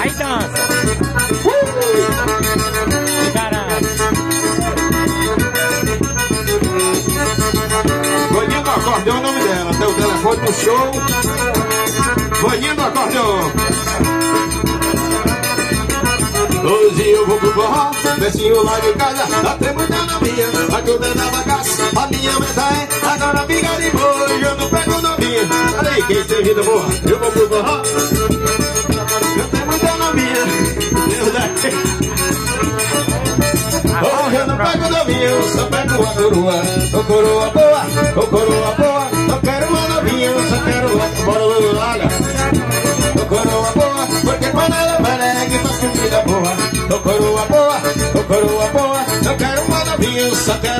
Aí dança. Uh! Voninha do acordeão é o nome dela. Tem o telefone do show. Voninha do acordeão. Hoje eu vou pro forró, descinho lá de casa, até muita novinha, a toda na bagaça, a minha meta é, agora fica de boa, eu não pego novinha. Olha aí, quem tem vida boa, eu vou pro eu não pego novinha, eu só pego a coroa, ô coroa boa, ô coroa boa, não quero uma novinha, só quero uma, larga. Ô coroa boa, porque quando ela que faz comida boa. Ô coroa boa, ô coroa boa, não quero uma novinha, só quero